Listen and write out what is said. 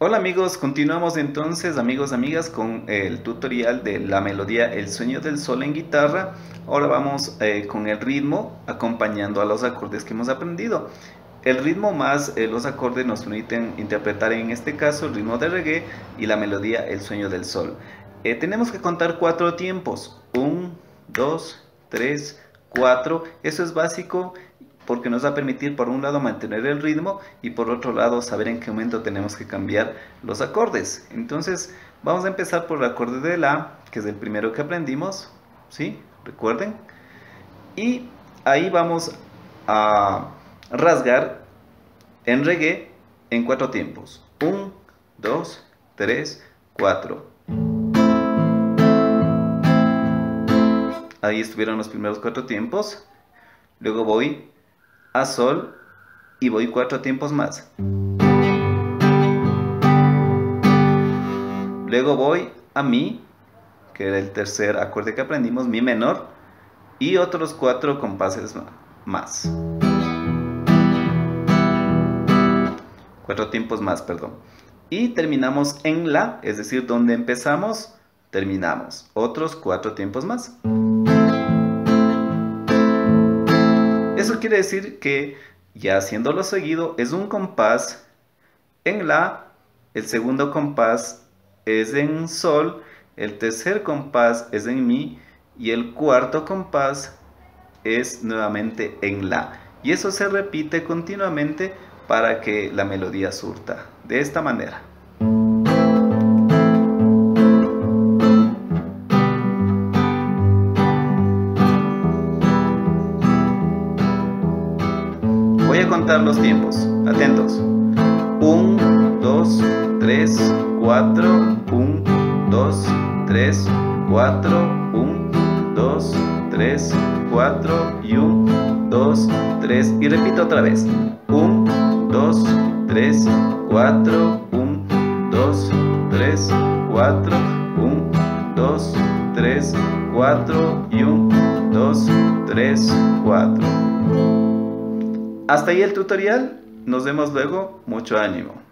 Hola amigos, continuamos entonces amigos, amigas con el tutorial de la melodía El sueño del sol en guitarra. Ahora vamos eh, con el ritmo acompañando a los acordes que hemos aprendido. El ritmo más eh, los acordes nos permiten interpretar en este caso el ritmo de reggae y la melodía El sueño del sol. Eh, tenemos que contar cuatro tiempos. Un, dos, tres, cuatro. Eso es básico porque nos va a permitir por un lado mantener el ritmo y por otro lado saber en qué momento tenemos que cambiar los acordes. Entonces vamos a empezar por el acorde de La, que es el primero que aprendimos, ¿sí? Recuerden. Y ahí vamos a rasgar en reggae en cuatro tiempos. 1, 2, 3, 4. Ahí estuvieron los primeros cuatro tiempos. Luego voy a sol y voy cuatro tiempos más. Luego voy a mi, que era el tercer acorde que aprendimos, mi menor, y otros cuatro compases más. Cuatro tiempos más, perdón. Y terminamos en la, es decir, donde empezamos, terminamos. Otros cuatro tiempos más. Quiere decir que ya haciéndolo seguido es un compás en la, el segundo compás es en sol, el tercer compás es en mi y el cuarto compás es nuevamente en la. Y eso se repite continuamente para que la melodía surta. De esta manera. Voy a contar los tiempos. Atentos. 1, 2, 3, 4, 1, 2, 3, 4, 1, 2, 3, 4 y 1, 2, 3. Y repito otra vez. 1, 2, 3, 4, 1, 2, 3, 4, 1, 2, 3, 4 y 1, 2, 3, 4. Hasta ahí el tutorial, nos vemos luego, mucho ánimo.